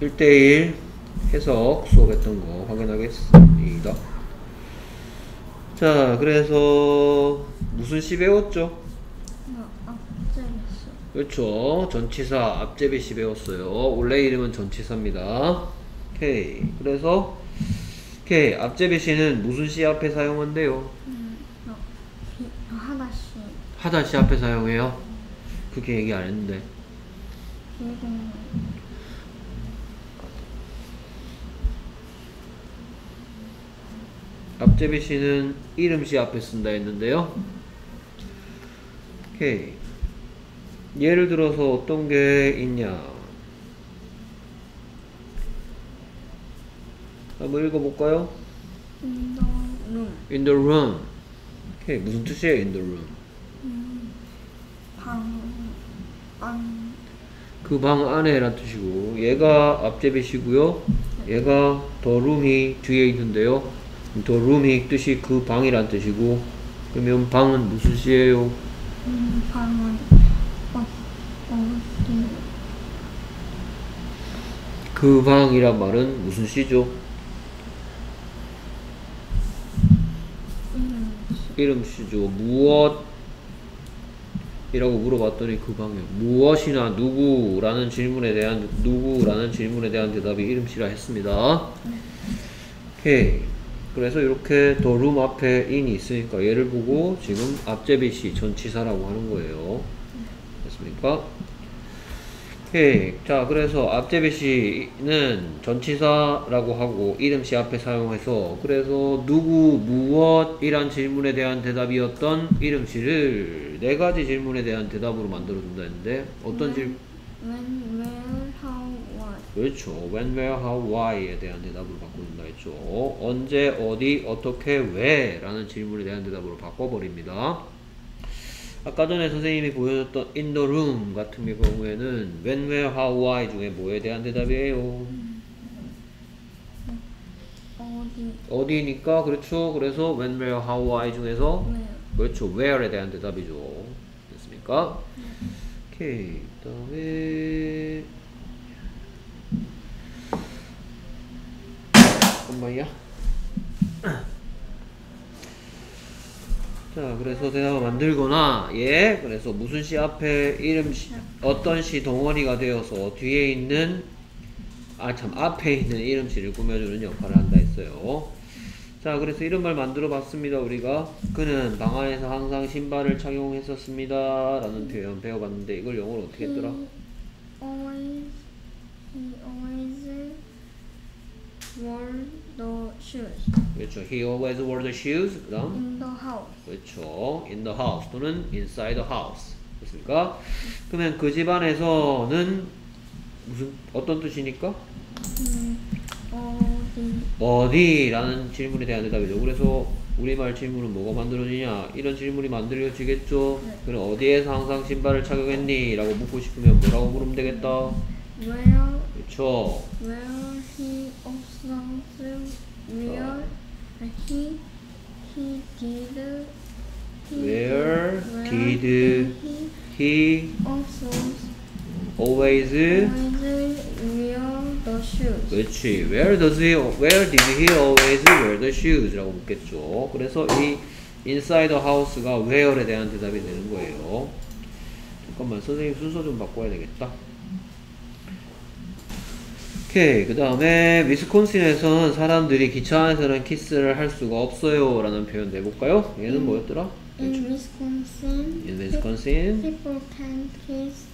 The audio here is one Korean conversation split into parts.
1대1 해석 수업했던 거 확인하겠습니다. 자, 그래서 무슨 시 배웠죠? 그렇죠. 전치사 앞제비 시 배웠어요. 원래 이름은 전치사입니다. 오케이. 그래서 오케이. 앞제비 시는 무슨 시 앞에 사용한대요? 음, 나 비, 하나씩 하다 시 앞에 사용해요. 그렇게 얘기 안 했는데. 이름 앞제비 시는 이름 시 앞에 쓴다 했는데요. 오케이. 예를 들어서 어떤 게 있냐? 한번 읽어볼까요? 인더룸 In the room. 오케이. 무슨 뜻이에요? In the room. 방안 그 방 안에란 뜻이고, 얘가 앞제비시고요. 얘가 room이 뒤에 있는데요. room이 뜻이 그 방이란 뜻이고, 그러면 방은 무슨 시예요? 음, 방은 어그 방이란 말은 무슨 시죠? 이름 이름 시죠. 무엇? 이라고 물어봤더니 그 방이요. 무엇이나 누구라는 질문에 대한 누구라는 질문에 대한 대답이 이름 시라 했습니다. 오케이. 그래서 이렇게 더 룸 앞에 in이 있으니까 얘를 보고 지금 앞제비 시 전치사라고 하는 거예요. 됐습니까? 오케이. 자, 그래서 앞제비 시는 전치사라고 하고 이름 시 앞에 사용해서 그래서 누구, 무엇이란 질문에 대한 대답이었던 이름 시를 네 가지 질문에 대한 대답으로 만들어 준다 했는데 어떤 질 when where how what 그렇죠. when, where, how, why에 대한 대답으로 바꿔준다 했죠. 언제, 어디, 어떻게, 왜 라는 질문에 대한 대답으로 바꿔버립니다. 아까 전에 선생님이 보여줬던 in the room 같은 경우에는 when, where, how, why 중에 뭐에 대한 대답이에요? 어디 어디니까 그렇죠. 그래서 when, where, how, why 중에서 where 그렇죠. where에 대한 대답이죠. 됐습니까? 오케이. 그 다음에 엄마야. 자, 그래서 대답을 만들거나, 예, 그래서 무슨 시 앞에 이름 시, 어떤 시 덩어리가 되어서 뒤에 있는, 아, 참, 앞에 있는 이름 시를 꾸며주는 역할을 한다 했어요. 자, 그래서 이런 말 만들어 봤습니다, 우리가. 그는 방 안에서 항상 신발을 착용했었습니다. 라는 표현 배워봤는데, 이걸 영어로 어떻게 했더라? He always he always wore the shoes 그렇죠. He always wore the shoes. 그 다음. in the house. 그렇죠. In the house 또는 inside the house. 됐습니까? 그러면 그 집안에서는 무슨 어떤 뜻이니까? 음, 어디 어디라는 질문에 대한 대답이죠. 그래서 우리말 질문은 뭐가 만들어지냐? 이런 질문이 만들어지겠죠. 네. 그럼 어디에서 항상 신발을 착용했니? 라고 묻고 싶으면 뭐라고 물으면 되겠다. where 그렇죠. where he often where he he did he Where where did he he also always always wear the shoes. 그렇지. Where does he, where did he always wear the shoes? 라고 묻겠죠. 그래서 이 inside the house가 where에 대한 대답이 되는 거예요. 잠깐만, 선생님 순서 좀 바꿔야 되겠다. 오케이. 그 다음에, 위스콘신에서는 사람들이 기차 안에서는 키스를 할 수가 없어요. 라는 표현 내볼까요? 얘는 뭐였더라? In Wisconsin, In Wisconsin. people can kiss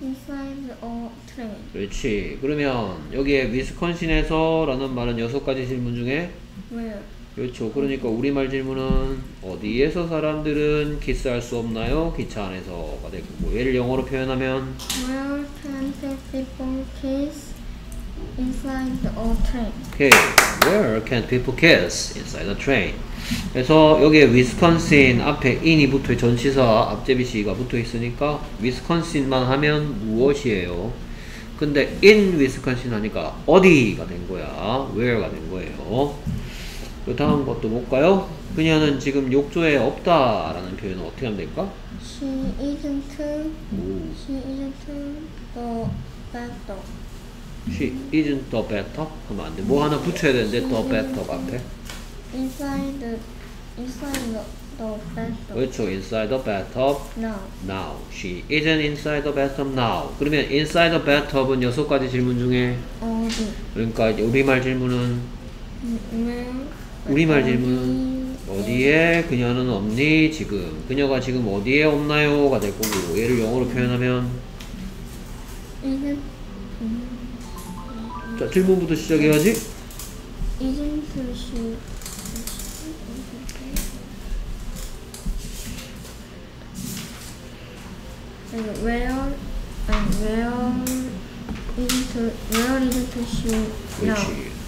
inside a train. 그렇지. 그러면, 여기에 위스콘신에서 라는 말은 여섯 가지 질문 중에 Where? 그렇죠. 그러니까 우리말 질문은 어디에서 사람들은 키스할 수 없나요? 기차 안에서가 되고 뭐 얘를 영어로 표현하면 Where can people kiss inside a train? okay, where can people kiss inside a train? 그래서 여기에 위스콘신 앞에 in이 붙어 전치사 앞제비시가 붙어 있으니까 위스콘신만 하면 무엇이에요? 근데 in 위스콘신 하니까 어디가 된 거야? where가 된 거예요. 그 다음 것도 볼까요? 그녀는 지금 욕조에 없다라는 표현은 어떻게 하면 될까? She isn't. 오. She isn't the better. She isn't the better 하면 안 돼. 뭐 하나 붙여야 되는데 the better 앞에. Inside the inside the, the better. 그렇죠. inside the bathtub Now. now. She isn't inside the bathtub now. 그러면 inside the bathtub은 여섯 가지 질문 중에 어디? 그러니까 이제 우리말 질문은 Where? 우리말 질문은 어디에 그녀는 없니 지금 그녀가 지금 어디에 없나요가 될 거고 얘를 영어로 표현하면 Isn't 자 질문부터 시작해야지 she? And where where isn't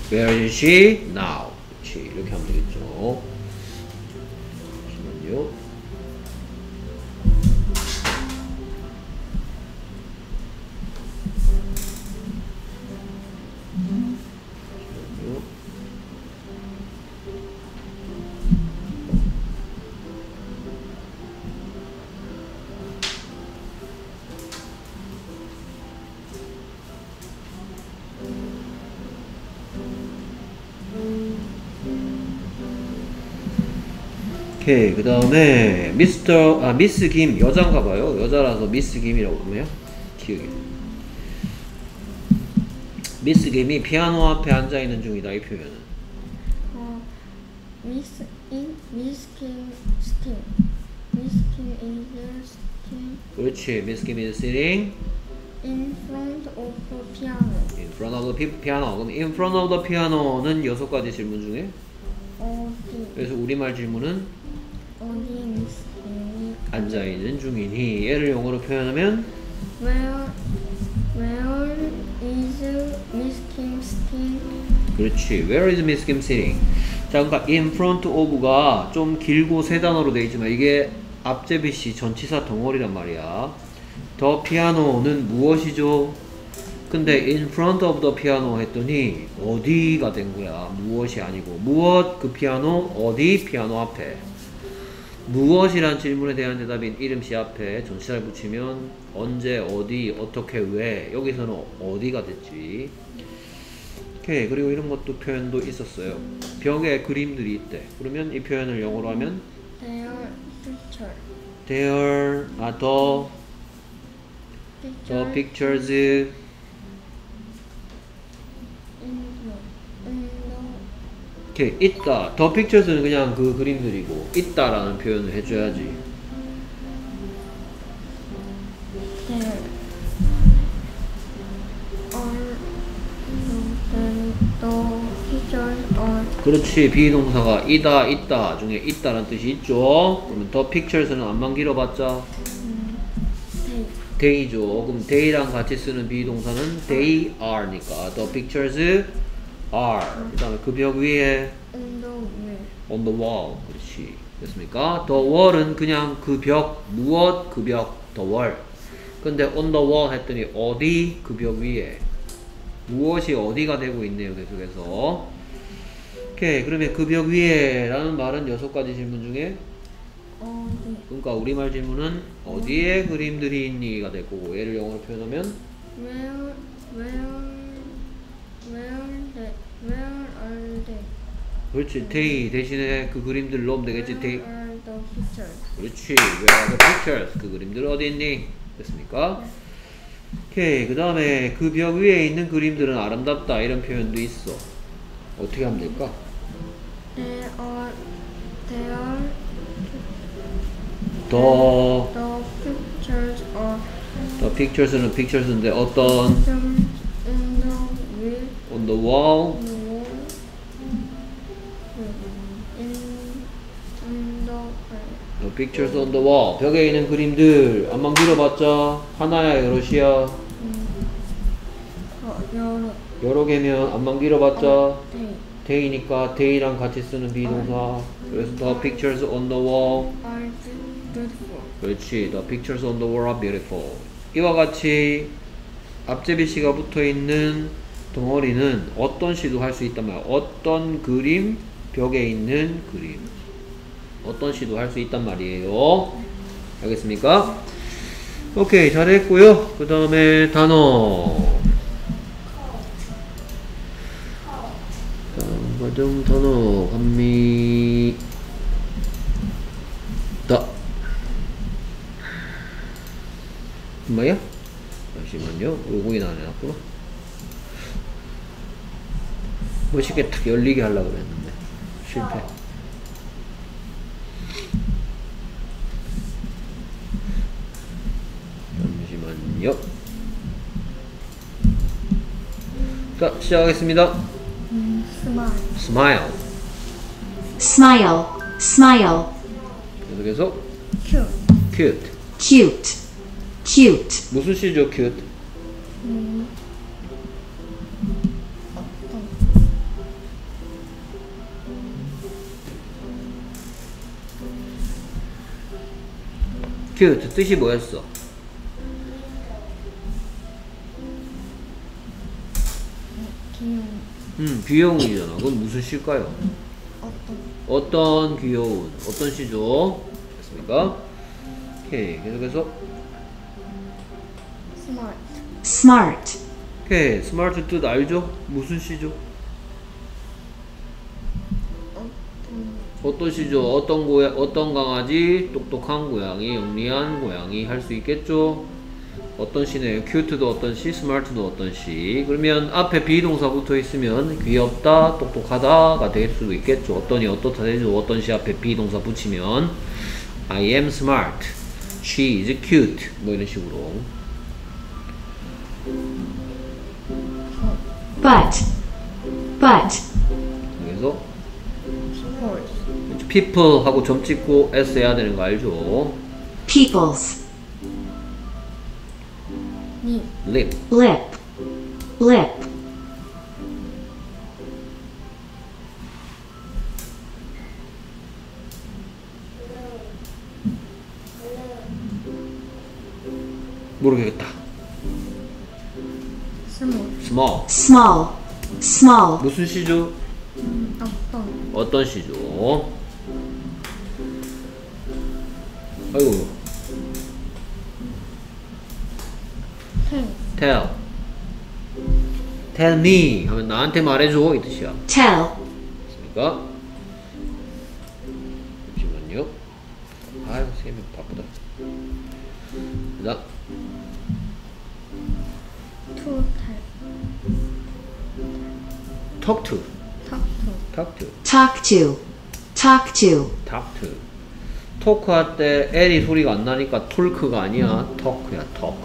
where is she now 그렇지 이렇게 하면 되겠죠 오케이 그 다음에 미스터 아 미스 김 여잔가 봐요 여자라서 미스 김이라고 부르면 기억이 미스 김이 피아노 앞에 앉아 있는 중이다 이 표현은 어, Sting. Miss Kim is sitting 그렇지 미스 김 is sitting in front of the piano. in front of the pi- piano 그럼 in front of the piano는 여섯 가지 질문 중에 어디 그래서 우리말 질문은 앉아 있는 중이니 얘를 영어로 표현하면 Where Where is Miss Kim sitting? 그렇지. Where is Miss Kim sitting? 자, 그러니까 in front of가 좀 길고 세 단어로 돼 있지만 이게 앞제비시 전치사 덩어리란 말이야. The piano는 무엇이죠? 근데 in front of the piano 했더니 어디가 된 거야? 무엇이 아니고 무엇 그 피아노 어디 피아노 앞에 무엇이란 질문에 대한 대답인 이름시 앞에 전치사를 붙이면 언제 어디 어떻게 왜 여기서는 어디가 됐지? 오케이 그리고 이런 것도 표현도 있었어요. 벽에 그림들이 있대. 그러면 이 표현을 영어로 하면 Their picture. there are the, the Picture pictures in the in the 오케이 있다 the pictures는 그냥 그 그림들이고 있다라는 표현을 해줘야지 그렇지 비동사가 이다 있다 중에 있다라는 뜻이 있죠 그러면 the pictures는 안만 길어봤자 day죠 그럼 day랑 같이 쓰는 비동사는 they are니까 the pictures are 그 다음에 그 벽 위에. the on the wall. 그렇지. 됐습니까? the wall은 그냥 그 벽 무엇? 그 벽 the wall. 근데 on the wall 했더니 어디? 그 벽 위에. 무엇이 어디가 되고 있네요 계속해서. 오케이. 그러면 그 벽 위에 라는 말은 여섯 가지 질문 중에 어디? 그러니까 우리말 질문은 어디에 그림들이 있니가 될 거고 얘를 영어로 표현하면 where where where they where are they? 그렇지 they 대신에 그 그림들 넣으면 되겠지 they Where are the pictures? 그렇지 where are the pictures 그 그림들 어디 있니 됐습니까? 오케이 그 다음에 그 벽 위에 있는 그림들은 아름답다 이런 표현도 있어 어떻게 하면 될까? They are they are the the pictures are the pictures는 pictures인데 어떤 on the wall wall in in the wall. the pictures on the wall 벽에 있는 그림들 안만 길어봤자 하나야 여럿이야 어, 여러 여러 개면 안만 they day니까 day랑 같이 쓰는 비동사 그래서 the pictures on the wall are beautiful. 그렇지 the pictures on the wall are beautiful 이와 같이 앞제비시가 붙어 있는 덩어리는 어떤 시도 할 수 있단 말이야. 어떤 그림, 벽에 있는 그림. 어떤 시도 할 수 있단 말이에요. 알겠습니까? 오케이, 잘했고요. 그 다음에 단어. 다음 과정 단어 갑니다. 뭐야? 잠시만요. 요거이 나네, 앞으로. 멋있게 탁 열리게 하려고 그랬는데 실패. 잠시만요. 자, 시작하겠습니다. 음, smile. smile. smile, smile, 계속해서 cute. cute. cute, cute, 무슨 시죠, cute? 음, cute 뜻이 뭐였어? 귀여운 음, 귀여운이잖아. 그건 무슨 시일까요? 어떤 어떤 귀여운 어떤 시죠? 됐습니까? 오케이 계속해서 smart. smart, 오케이 스마트 뜻 알죠? 무슨 시죠? 어떤 어떤 시죠? 어떤 고야 어떤 강아지 똑똑한 고양이 영리한 고양이 할 수 있겠죠? 어떤 시네요? 큐트도 어떤 시, 스마트도 어떤 시. 그러면 앞에 비동사 붙어 있으면 귀엽다, 똑똑하다가 될 수도 있겠죠. 어떤이 어떻다 되죠. 어떤 시 앞에 비동사 붙이면 I am smart, she is cute. 뭐 이런 식으로. but, but, 그래서. People 하고 점 찍고 s 해야 되는 거 알죠? peoples, lip, lip, lip, 모르겠다. small. small. small, small, 무슨 시죠? 음, 어떤 어떤 시죠? 아이고, tell. tell. me 하면 나한테 말해줘 이 뜻이야. tell, 됐습니까? 잠시만요. 아유, 쌤이 바쁘다. 자, to talk to, talk to. talk to, talk to, talk to, talk to. 토크 할 때 L이 소리가 안 나니까 톨크가 아니야. 토크야, 토크.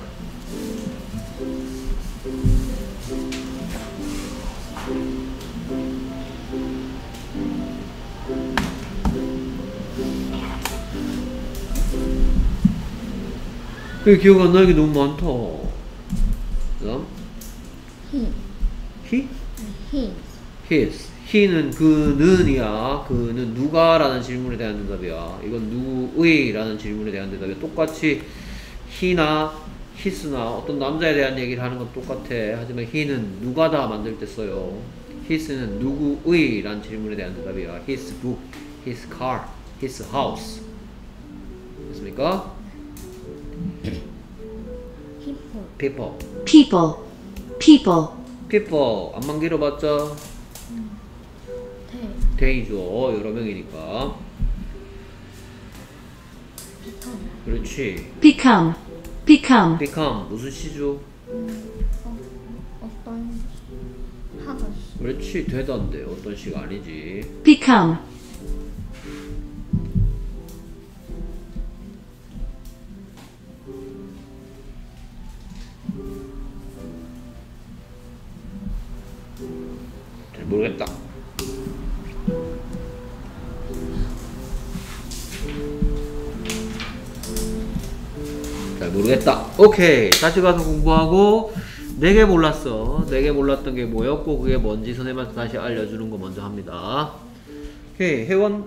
그 기억 안 나는 게 너무 많다. 그 다음 he. he, his. His. he는 그는이야. 그는 누가라는 질문에 대한 대답이야. 이건 누구의라는 질문에 대한 대답이야. 똑같이 he나 his나 어떤 남자에 대한 얘기를 하는 건 똑같아. 하지만 he는 누가다 만들 때 써요. his는 누구의 라는 질문에 대한 대답이야. his book, his car, his house. 됐습니까? people. people. people, people, 안만 길어봤자 tell. 데이죠. 여러 명이니까. 그렇지. become, become, become 무슨 시죠? 어, 어떤 하던 그렇지. 되던데. 어떤 시가 아니지. become, 모르겠다. 잘 모르겠다. 오케이. 다시 가서 공부하고 네개 몰랐어. 네 개 몰랐던 게 뭐였고 그게 뭔지 선생님한테 다시 알려주는 거 먼저 합니다. 오케이. 회원